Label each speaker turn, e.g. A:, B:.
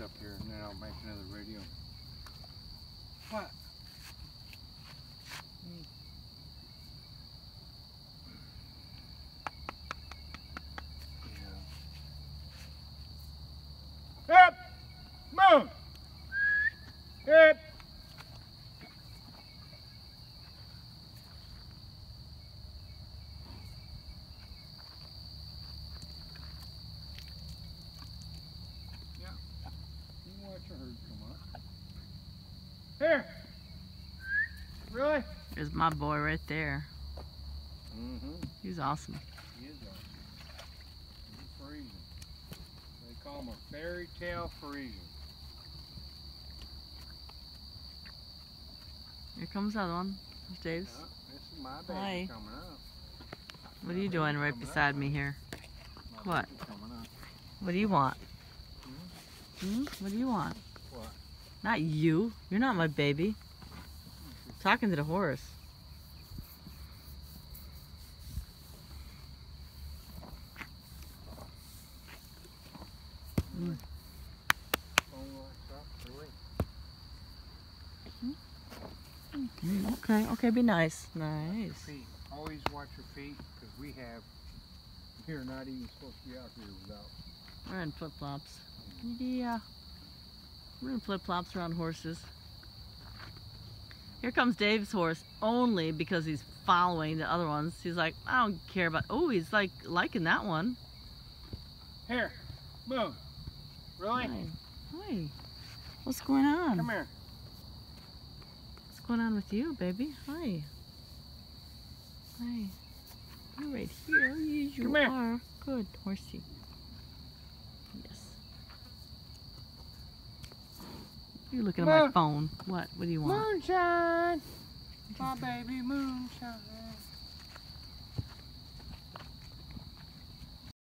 A: up here and then I'll make another radio. What? Yeah. Up! Move! Yeah. You watch a herd come up. Here! Really?
B: There's my boy right there.
A: Mm-hmm.
B: He's awesome.
A: He is awesome. He's Frisian. They call him a fairy tale Frisian.
B: Here comes the other one. There's Dave's.
A: Yeah, this is my baby
B: Hi.
A: coming up.
B: What are you doing right beside me here? What?
A: baby coming up.
B: What do you want? Hmm? What do you want? Not you. You're not my baby. Talking to the horse.
A: Phone lights up, really?
B: Mm, Okay, okay, be nice. Nice.
A: Always watch your feet, because we have, you're not even supposed to be out here without.
B: We're in flip flops. Yeah. We're in flip flops around horses. Here comes Dave's horse only because he's following the other ones. He's like, I don't care about. Oh, he's like liking that one.
A: Here, move. Really?
B: Hi. Hi. What's going on?
A: Come here.
B: What's going on with you, baby? Hi. Hi. You're right here. Yes, you
A: Come here.
B: are. Good, horsey. You're looking at my phone. What? What do you want?
A: Moonshine! My baby moonshine.